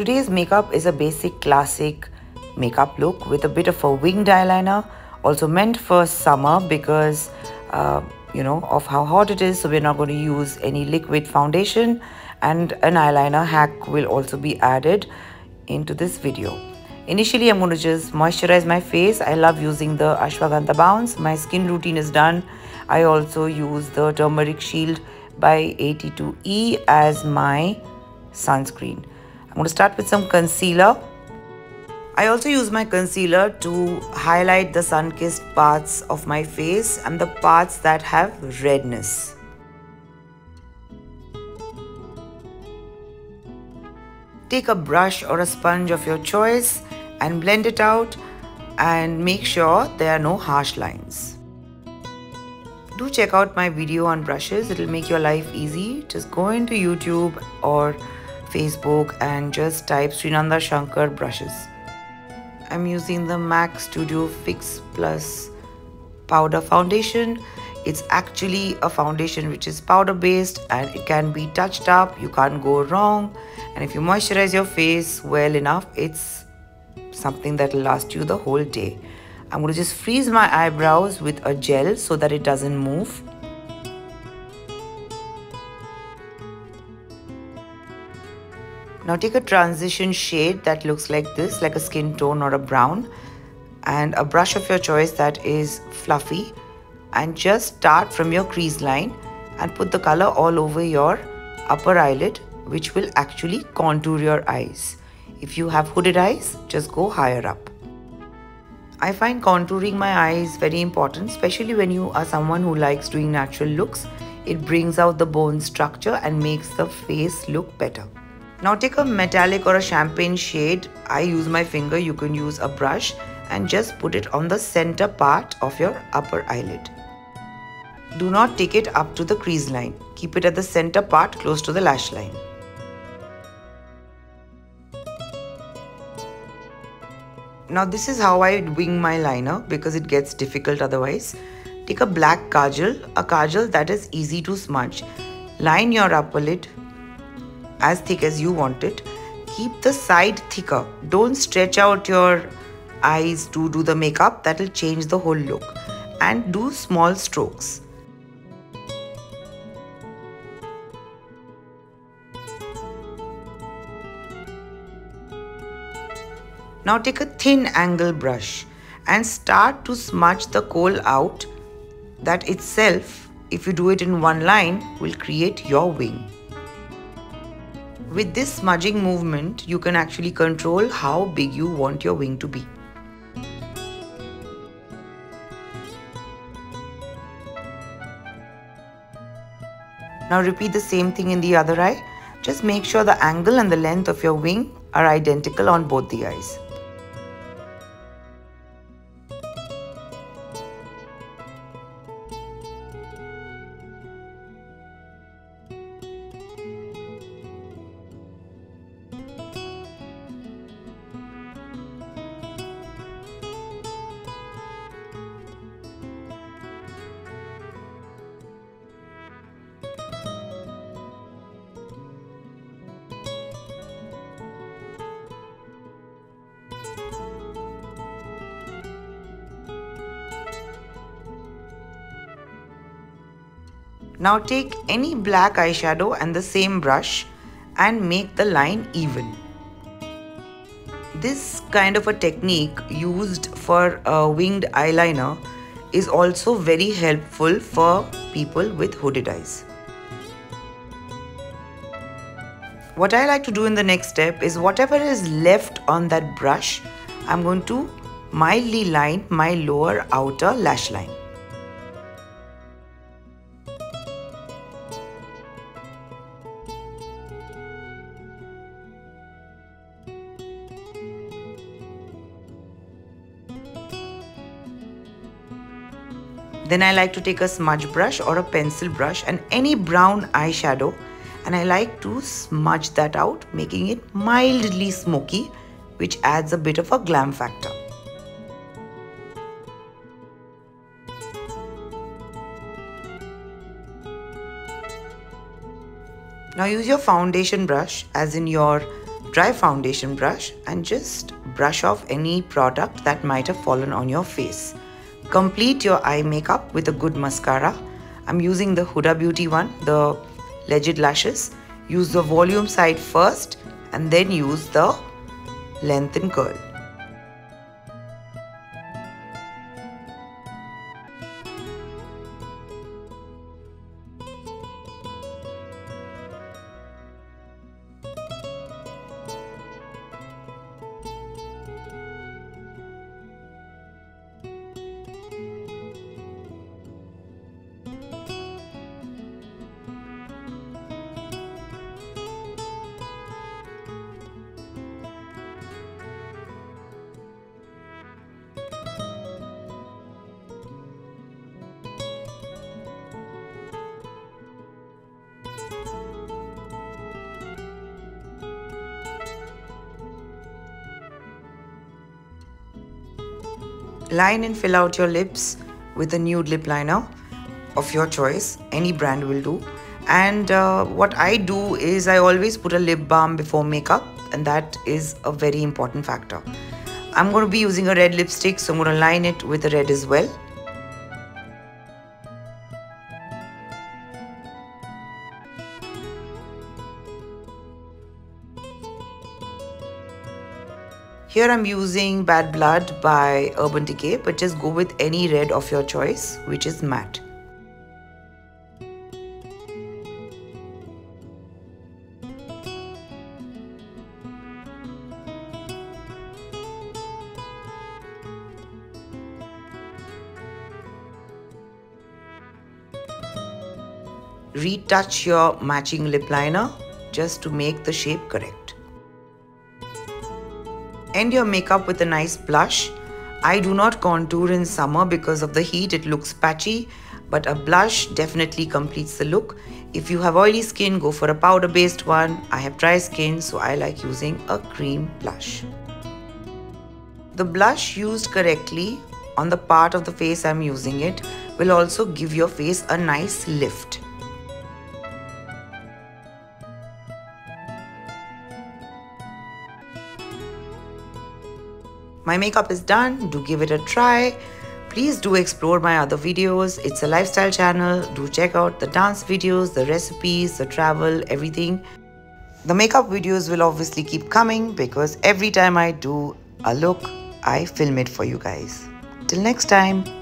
Today's makeup is a basic classic makeup look with a bit of a winged eyeliner also meant for summer because uh, you know of how hot it is so we're not going to use any liquid foundation and an eyeliner hack will also be added into this video. Initially i'm going to just moisturize my face. I love using the ashwagandha bounce. My skin routine is done. I also use the turmeric shield by 82e as my sunscreen i'm going to start with some concealer I also use my concealer to highlight the sun-kissed parts of my face and the parts that have redness. Take a brush or a sponge of your choice and blend it out and make sure there are no harsh lines. Do check out my video on brushes, it'll make your life easy. Just go into YouTube or Facebook and just type Sreenanda Shankar brushes. I'm using the MAC Studio Fix Plus powder foundation. It's actually a foundation which is powder based and it can be touched up. You can't go wrong. And if you moisturize your face well enough, it's something that will last you the whole day. I'm going to just freeze my eyebrows with a gel so that it doesn't move. Now take a transition shade that looks like this, like a skin tone or a brown and a brush of your choice that is fluffy and just start from your crease line and put the color all over your upper eyelid which will actually contour your eyes. If you have hooded eyes, just go higher up. I find contouring my eyes very important, especially when you are someone who likes doing natural looks. It brings out the bone structure and makes the face look better. Now take a metallic or a champagne shade. I use my finger, you can use a brush and just put it on the center part of your upper eyelid. Do not take it up to the crease line. Keep it at the center part close to the lash line. Now this is how I wing my liner because it gets difficult otherwise. Take a black kajal, a kajal that is easy to smudge. Line your upper lid as thick as you want it. Keep the side thicker. Don't stretch out your eyes to do the makeup. That will change the whole look. And do small strokes. Now take a thin angle brush and start to smudge the kohl out. That itself, if you do it in one line, will create your wing. With this smudging movement, you can actually control how big you want your wing to be. Now repeat the same thing in the other eye. Just make sure the angle and the length of your wing are identical on both the eyes. Now take any black eyeshadow and the same brush and make the line even. This kind of a technique used for a winged eyeliner is also very helpful for people with hooded eyes. What I like to do in the next step is whatever is left on that brush, I'm going to mildly line my lower outer lash line. Then I like to take a smudge brush or a pencil brush and any brown eyeshadow and I like to smudge that out making it mildly smoky which adds a bit of a glam factor. Now use your foundation brush as in your dry foundation brush and just brush off any product that might have fallen on your face. Complete your eye makeup with a good mascara. I'm using the Huda Beauty one, the Legit Lashes. Use the volume side first and then use the length and curl. Line and fill out your lips with a nude lip liner of your choice. Any brand will do. And uh, what I do is I always put a lip balm before makeup and that is a very important factor. I'm going to be using a red lipstick so I'm going to line it with a red as well. Here I'm using Bad Blood by Urban Decay but just go with any red of your choice which is matte. Retouch your matching lip liner just to make the shape correct. End your makeup with a nice blush. I do not contour in summer because of the heat, it looks patchy, but a blush definitely completes the look. If you have oily skin, go for a powder based one. I have dry skin, so I like using a cream blush. The blush used correctly on the part of the face I'm using it will also give your face a nice lift. My makeup is done. Do give it a try. Please do explore my other videos. It's a lifestyle channel. Do check out the dance videos, the recipes, the travel, everything. The makeup videos will obviously keep coming because every time I do a look, I film it for you guys. Till next time.